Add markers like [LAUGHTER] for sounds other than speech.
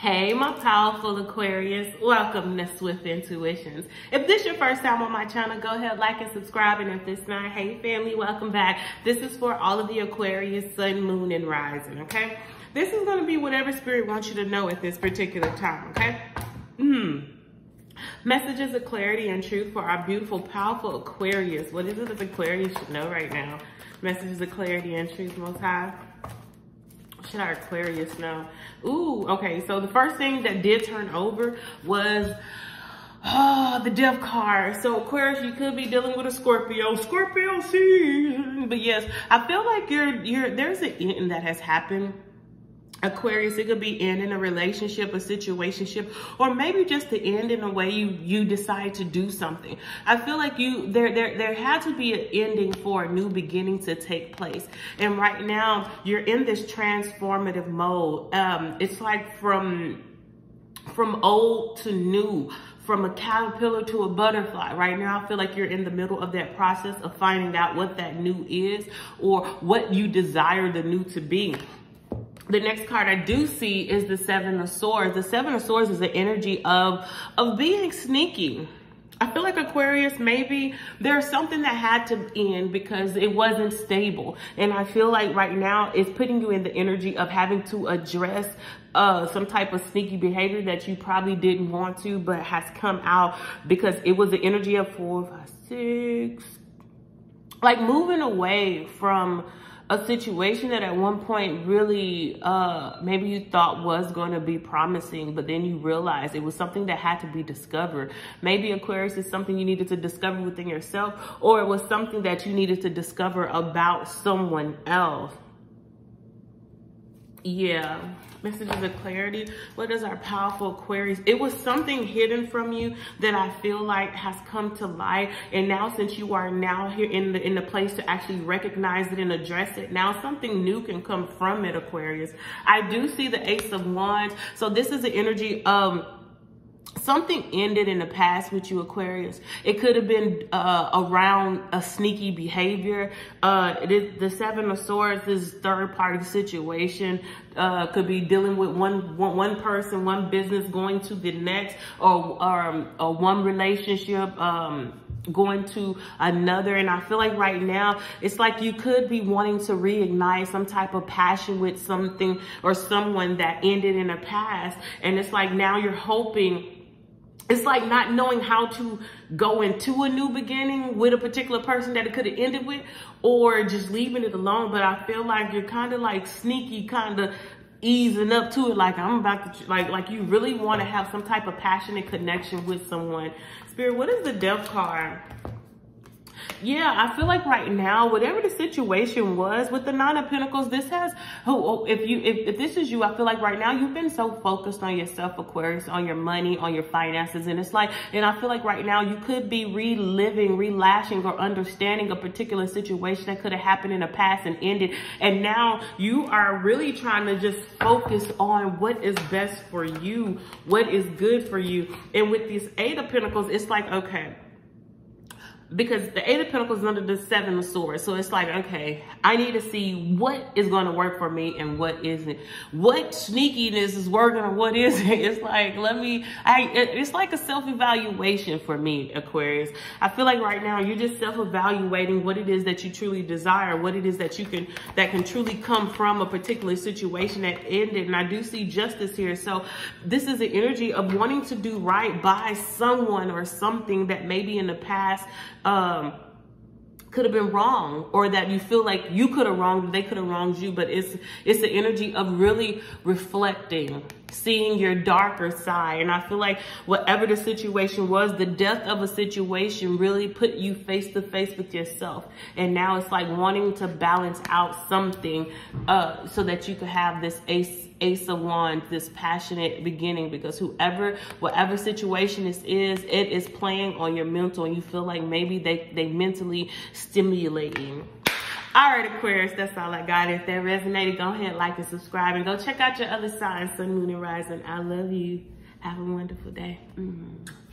Hey, my powerful Aquarius. Welcome to Swift Intuitions. If this is your first time on my channel, go ahead, like and subscribe. And if it's not, hey family, welcome back. This is for all of the Aquarius, sun, moon, and rising, okay? This is gonna be whatever spirit wants you to know at this particular time, okay? Hmm. Messages of clarity and truth for our beautiful, powerful Aquarius. What is it that Aquarius should know right now? Messages of clarity and truth, most high should our Aquarius know? Ooh, okay. So the first thing that did turn over was oh, the death card. So Aquarius, you could be dealing with a Scorpio, Scorpio season. But yes, I feel like you're, you're, there's an end that has happened Aquarius, it could be end in a relationship, a situationship, or maybe just to end in a way you you decide to do something. I feel like you there there there had to be an ending for a new beginning to take place. And right now you're in this transformative mode. Um, it's like from from old to new from a caterpillar to a butterfly. Right now, I feel like you're in the middle of that process of finding out what that new is or what you desire the new to be the next card I do see is the Seven of Swords. The Seven of Swords is the energy of, of being sneaky. I feel like Aquarius, maybe there's something that had to end because it wasn't stable. And I feel like right now it's putting you in the energy of having to address uh, some type of sneaky behavior that you probably didn't want to, but has come out because it was the energy of four, five, six. Like moving away from a situation that at one point really uh, maybe you thought was going to be promising, but then you realized it was something that had to be discovered. Maybe Aquarius is something you needed to discover within yourself, or it was something that you needed to discover about someone else. Yeah messages of clarity. What is our powerful Aquarius? It was something hidden from you that I feel like has come to light. And now since you are now here in the, in the place to actually recognize it and address it, now something new can come from it, Aquarius. I do see the Ace of Wands. So this is the energy of something ended in the past with you aquarius. It could have been uh, around a sneaky behavior. Uh, is the seven of swords is third party situation. Uh, could be dealing with one, one one person one business going to the next or, or, um, or one relationship um, going to another. And I feel like right now it's like you could be wanting to reignite some type of passion with something or someone that ended in the past. And it's like now you're hoping it's like not knowing how to go into a new beginning with a particular person that it could have ended with or just leaving it alone. But I feel like you're kind of like sneaky, kind of easing up to it. Like I'm about to, like, like you really want to have some type of passionate connection with someone. Spirit, what is the death card? Yeah, I feel like right now, whatever the situation was with the Nine of Pentacles, this has, oh, oh, if you, if, if this is you, I feel like right now you've been so focused on yourself, Aquarius, on your money, on your finances. And it's like, and I feel like right now you could be reliving, relashing or understanding a particular situation that could have happened in the past and ended. And now you are really trying to just focus on what is best for you, what is good for you. And with these Eight of Pentacles, it's like, okay, because the eight of pentacles is under the seven of swords. So it's like okay i need to see what is going to work for me and what isn't. What sneakiness is working or what [LAUGHS] isn't. It's like let me i it's like a self-evaluation for me aquarius. I feel like right now you're just self-evaluating what it is that you truly desire what it is that you can that can truly come from a particular situation that ended. And i do see justice here. So this is the energy of wanting to do right by someone or something that maybe in the past um, could have been wrong or that you feel like you could have wronged they could have wronged you but it's it's the energy of really reflecting seeing your darker side. And i feel like whatever the situation was the death of a situation really put you face to face with yourself. And now it's like wanting to balance out something uh so that you could have this ace Ace of Wands, this passionate beginning, because whoever, whatever situation this is, it is playing on your mental and you feel like maybe they, they mentally stimulating. All right, Aquarius, that's all I got. If that resonated, go ahead, like and subscribe, and go check out your other signs, Sun, Moon, and Rising. I love you. Have a wonderful day. Mm -hmm.